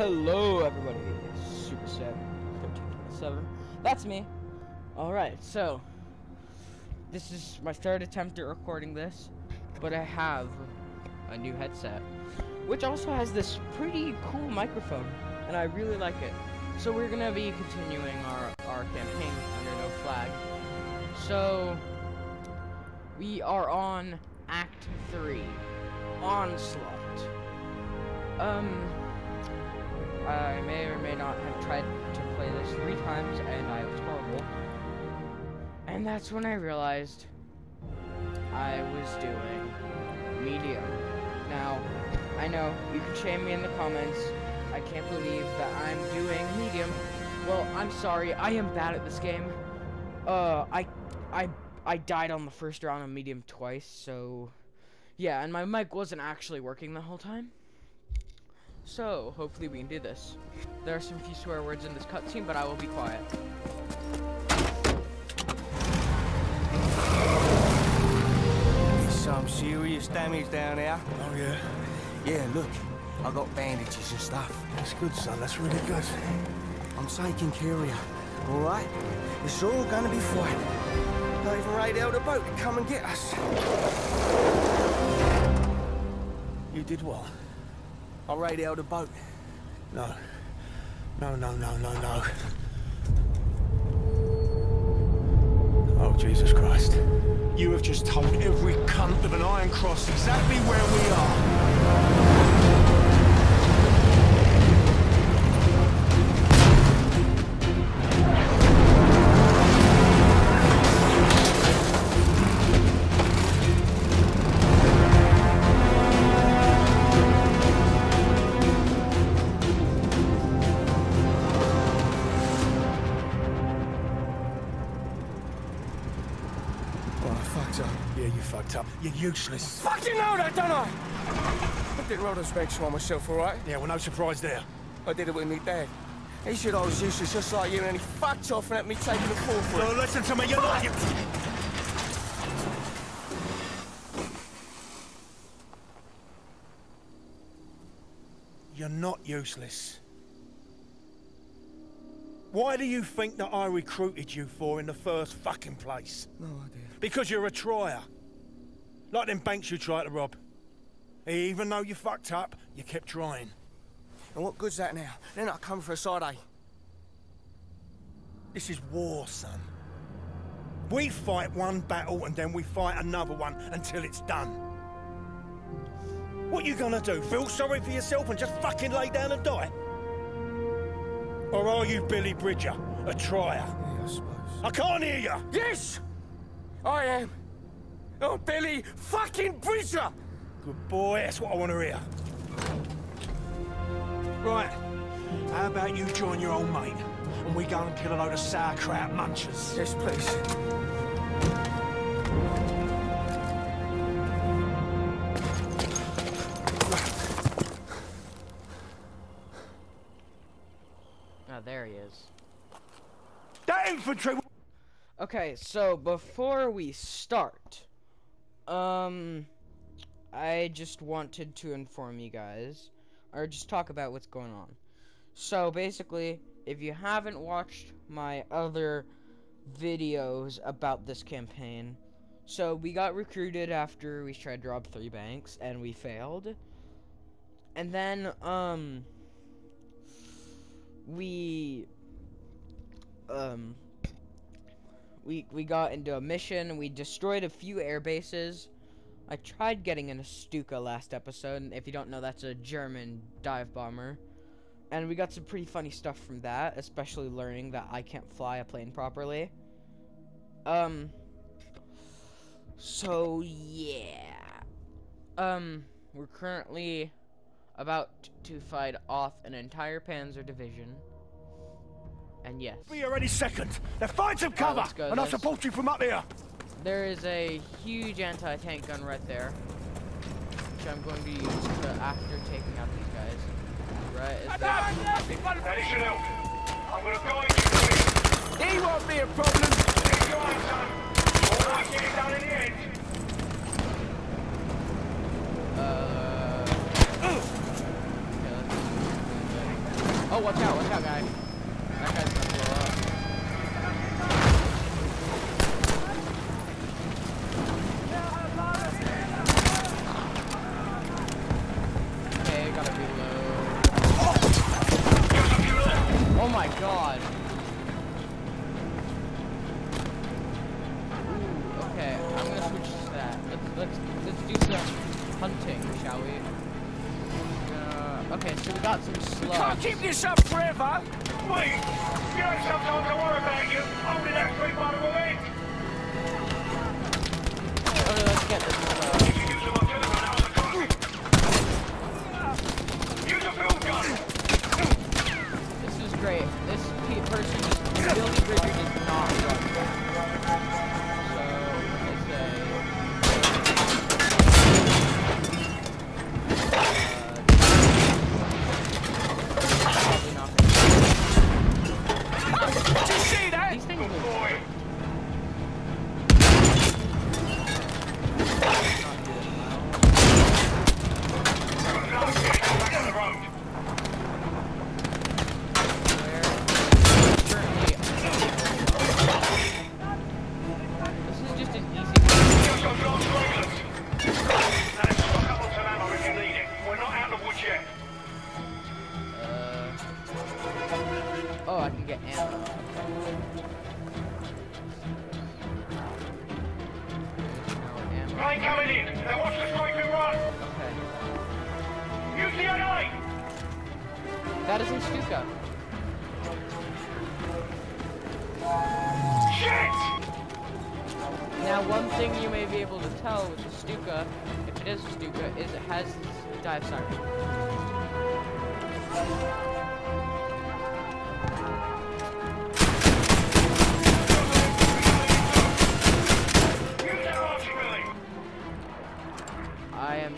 Hello, everybody. Super Salmon 1327. That's me. Alright, so. This is my third attempt at recording this, but I have a new headset, which also has this pretty cool microphone, and I really like it. So we're gonna be continuing our, our campaign under no flag. So, we are on Act 3, Onslaught. Um, I may or may not have tried to play this three times, and I was horrible. And that's when I realized I was doing medium. Now, I know you can shame me in the comments. I can't believe that I'm doing medium. Well, I'm sorry. I am bad at this game. Uh, I, I, I died on the first round of medium twice. So, yeah, and my mic wasn't actually working the whole time. So, hopefully we can do this. There are some few swear words in this cutscene, but I will be quiet. Some serious damage down there. Oh, yeah? Yeah, look. I got bandages and stuff. That's good, son. That's really good. I'm taking care of you. All right? It's all gonna be fine. I even radioed a boat to come and get us. You did what? I radioed a boat. No. No, no, no, no, no. Oh, Jesus Christ. You have just told every cunt of an Iron Cross exactly where we are. Fucked up. You're useless. Fucking know that, don't I? I did roll the specs on myself, all right? Yeah, well, no surprise there. I did it with me dad. He said I was useless just like you, and he fucked off and let me take the fall for it. No, listen to me. You're not. You... You're not useless. Why do you think that I recruited you for in the first fucking place? No idea. Because you're a trier. Like them banks you tried to rob. Even though you fucked up, you kept trying. And what good's that now? Then I come for a side A. This is war, son. We fight one battle and then we fight another one until it's done. What you gonna do? Feel sorry for yourself and just fucking lay down and die? Or are you Billy Bridger, a trier? Yeah, I suppose. I can't hear you! Yes! I am. Oh, Billy fucking Bridger! Good boy, that's what I want to hear. Right. How about you join your old mate and we go and kill a load of sauerkraut munchers? Yes, please. Oh, there he is. That infantry... Okay, so before we start, um, I just wanted to inform you guys, or just talk about what's going on. So basically, if you haven't watched my other videos about this campaign, so we got recruited after we tried to rob three banks and we failed. And then, um, we, um, we we got into a mission. We destroyed a few air bases. I tried getting in a Stuka last episode. If you don't know, that's a German dive bomber. And we got some pretty funny stuff from that, especially learning that I can't fly a plane properly. Um. So yeah. Um, we're currently about to fight off an entire Panzer division. And yes. Be already second. Now find some cover, let's and I'll support you from up here. There is a huge anti-tank gun right there, which I'm going to use to, after taking out these guys. Right, is there? That should help. I'm gonna guide you to it. He won't be a problem. Take your eyes, son. All right, get it done in the end. Uh, yeah, Oh, watch out, watch out, guy. Do some hunting, shall we? Uh, okay, so we got some slugs. Can't keep this up forever. Wait! You know sometimes I worry about you holding that sweet bottle of ink. Okay, let's get this slug. Use them on telephone out on the clock. Use a film gun. This is great. This person just Billy Bridger does not run Now, one thing you may be able to tell with the Stuka, if it is a Stuka, is it has dive siren. Use that archie Billy. I am.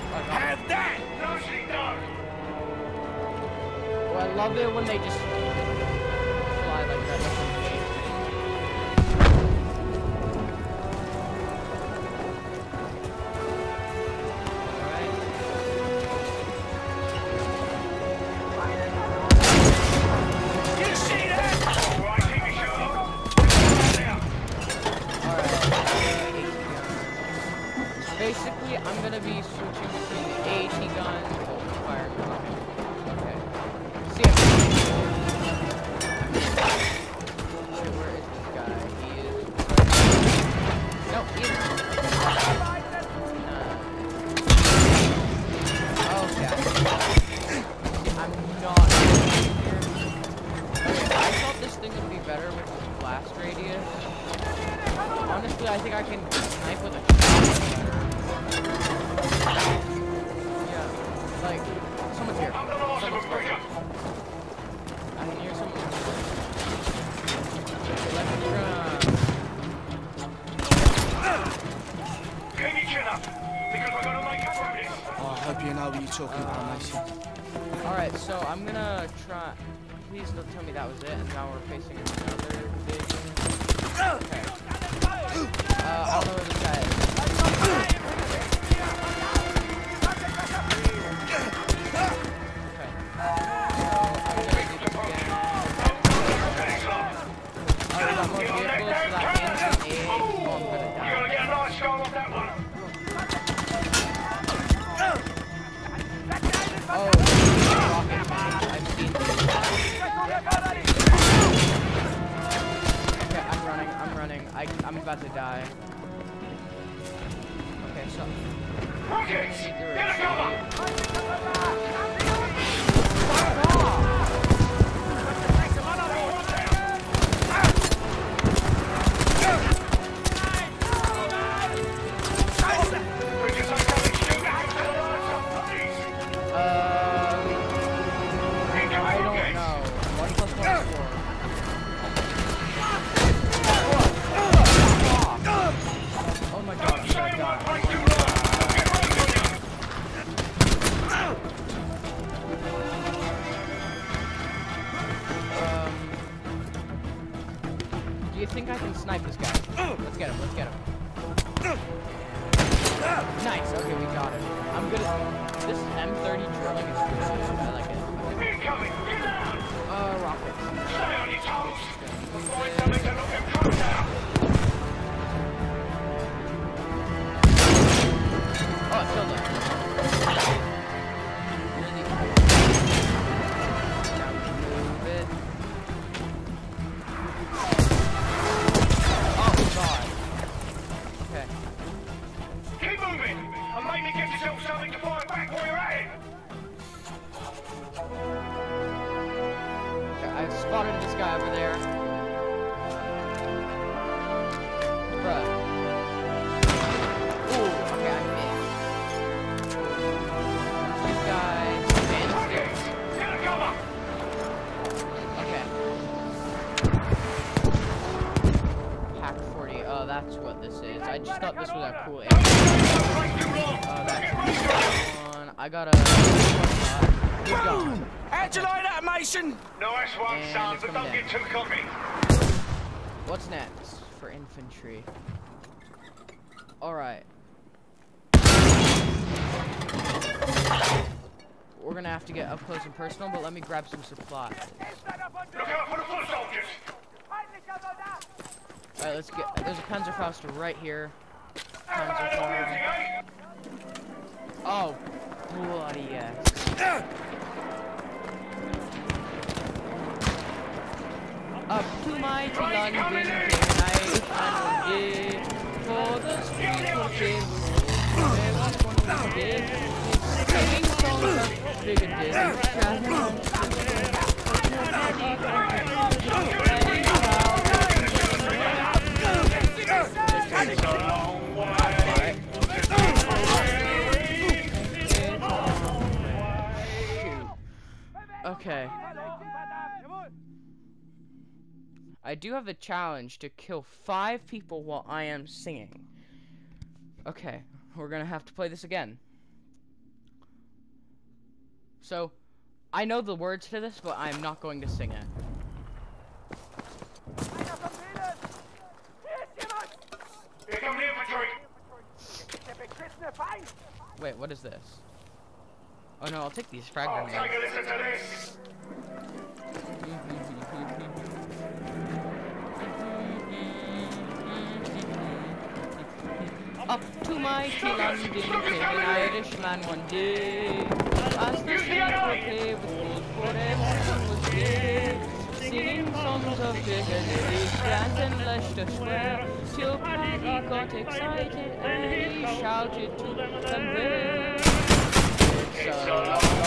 Oh, I got it. Have that. Nicely done. Well, I love it when they just Honestly, I think I can snipe with a. Yeah, like, someone's here. I'm the last of Someone's a. I can hear someone. Okay, let's run. Keep your chin up. Because we're gonna make it through. Oh, I hope you know what you're talking about, Mason. Alright, so I'm gonna try. Please don't tell me that was it, and now we're facing another big. Okay. Uh, I don't know where this. About to die. Okay, so. Rockets! Get a cover! Killed it. That's what this is. I just thought this was a cool area. Wait! Oh, that's one. I got a. He's gone. How'd you like that, Mason? Nice one, And son, but don't down. get too cocky. What's next for infantry? Alright. We're gonna have to get up close and personal, but let me grab some supplies. Look out for the foot soldiers! Alright, let's get. There's a Panzerfaust right here. Panzerfaust. eh? Oh, bloody yes. Up to mighty London, I and for the streets of There was one who did, singing songs of Piccadilly, It's Okay. I do have a challenge to kill five people while I am singing. Okay, we're gonna have to play this again. So, I know the words to this, but I'm not going to sing it. Wait, what is this? Oh no, I'll take these frag Oh, grenades. take to! Up to mighty London came an Irishman one day. As the streets were paved with gold for everyone was gay. Singing songs of Piccadilly, Strand and Leicester Square. Till Paddy got excited and he shouted to them there. A long,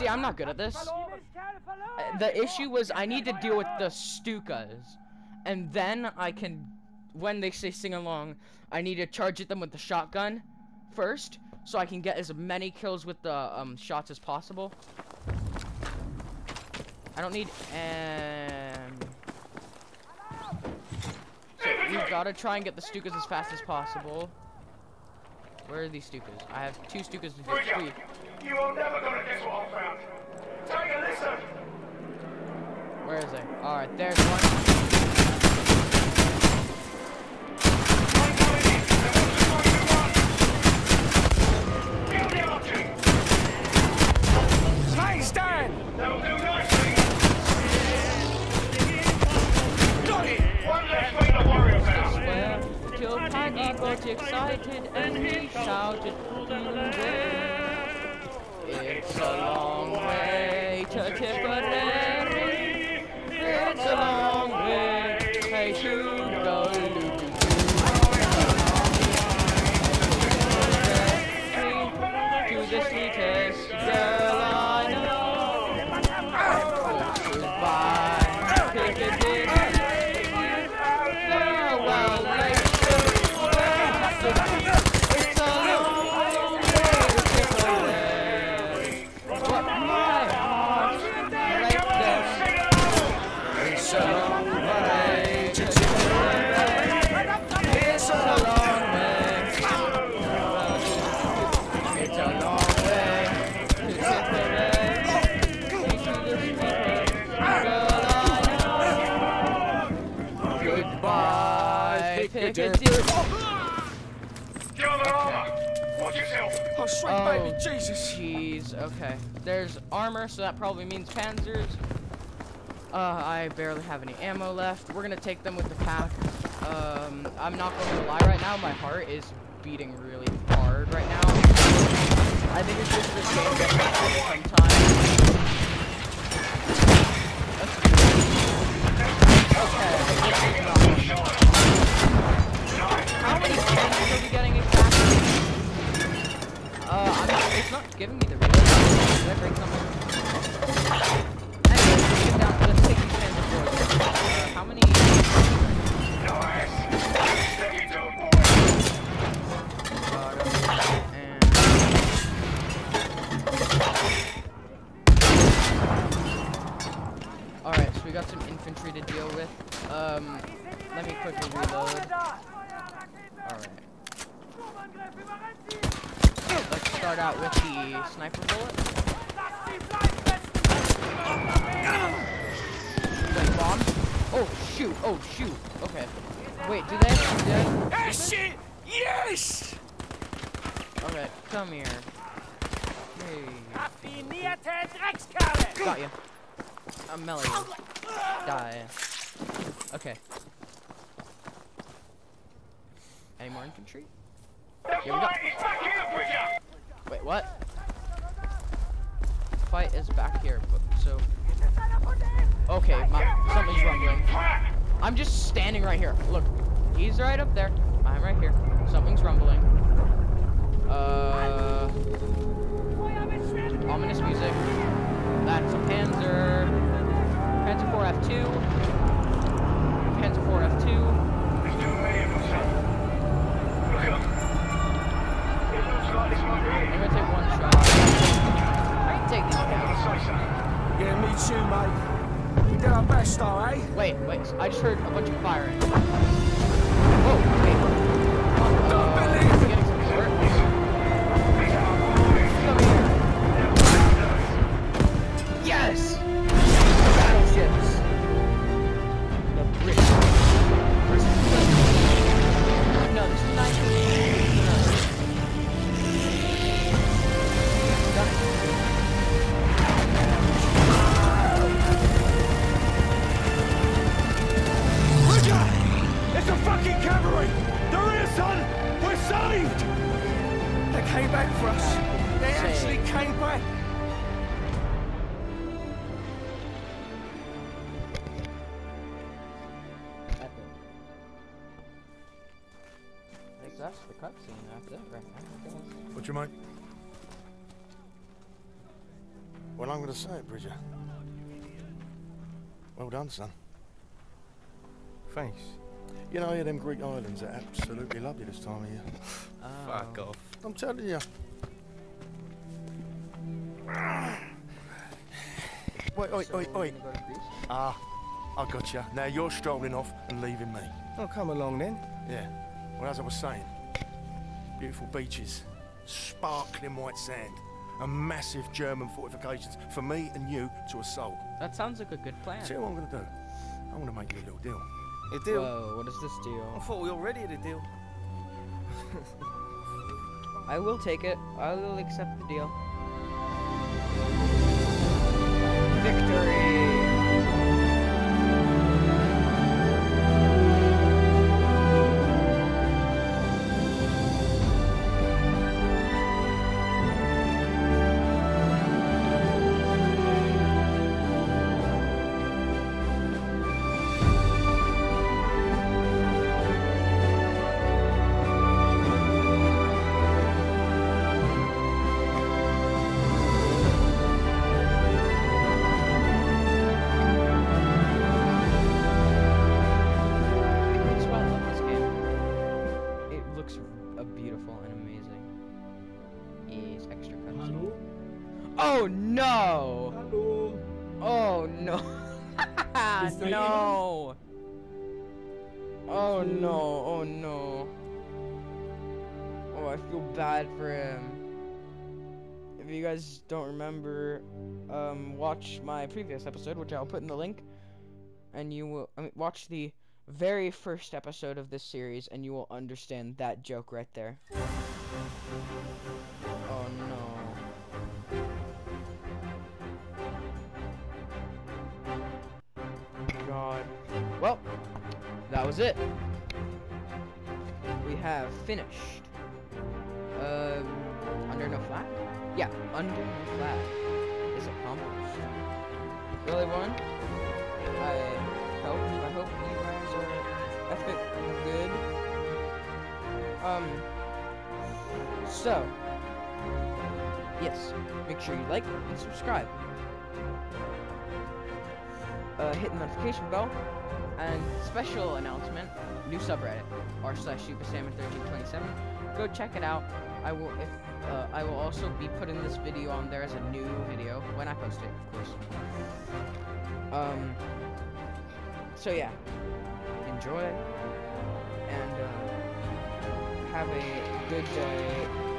see, I'm not good at this. The issue was I need to deal with the Stukas, and then I can, when they say sing along, I need to charge at them with the shotgun first, so I can get as many kills with the um, shots as possible. I don't need um. So we've got to try and get the Stukas as fast as possible. Where are these Stukas? I have two Stukas to do. Three. You are never gonna guess what I found. Take a listen. Where is it? All right, there's one. Oh, sweet Oh. baby Jesus. Jeez, okay. There's armor, so that probably means panzers. Uh, I barely have any ammo left. We're gonna take them with the pack. Um, I'm not going to lie right now, my heart is beating really hard right now. I think it's just this game sometimes. Okay, this is not one. How many panzers are we getting exactly? It's not giving me the real. Did I break something? Let's down. Let's take these. Uh, how many? Die. Okay. Any more infantry? Here we go. Wait, what? Fight is back here, but so. Okay, my, something's rumbling. I'm just standing right here. Look, he's right up there. I'm right here. Something's rumbling. Uh, ominous music. That's a Panzer. Panzer 4 F2. Panzer 4 F2. There's too many of them, son. Look up. It looks like this might be I'm gonna take one shot. I can take these I guys. want to say something. Yeah, me too, mate. We did our best, though, eh? Wait, wait. I just heard a bunch of firing. Whoa, wait. We're saved! They came back for us. They actually came back. Epic. I guess that's the cutscene. That's it right now. I guess. What you mean? Well, I'm going to say it, Bridger. Well done, son. Thanks. You know, yeah, them Greek islands are absolutely lovely this time of year. Fuck off. I'm telling you. Wait, wait, wait, wait. Go to Greece? Ah, I got you. Now you're strolling off and leaving me. Oh, come along then. Yeah. Well, as I was saying, beautiful beaches, sparkling white sand, and massive German fortifications for me and you to assault. That sounds like a good plan. See what I'm going to do? I want to make you a little deal. A deal? Whoa, what is this deal? I thought we already had a deal. I will take it. I will accept the deal. Victory! If you guys don't remember, um, watch my previous episode, which I'll put in the link, and you will I mean, watch the very first episode of this series, and you will understand that joke right there. Oh no. God. Well, that was it. We have finished. Um, under no flag? Yeah, under no flag is a accomplished. Really one? I hope I hope you guys are epic good. Um so yes, make sure you like and subscribe. Uh, hit the notification bell and special announcement, new subreddit r slash supersalmon1327. Go check it out. I will if uh, I will also be putting this video on there as a new video when I post it, of course. Um. So yeah, enjoy and uh, have a good day.